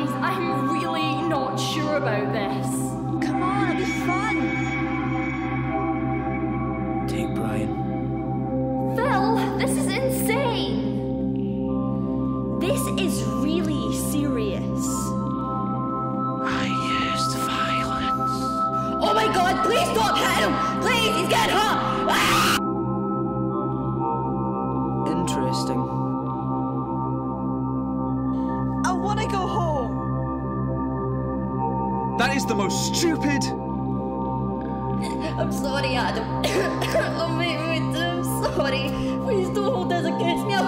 Guys, I'm really not sure about this. Come on, it'll be fun. Take Brian. Phil, this is insane. This is really serious. I used violence. Oh my god, please stop hitting him! Please, he's getting hurt! Ah! Interesting. That is the most stupid. I'm sorry, Adam. Oh, me. I'm sorry. Please don't hold this against me.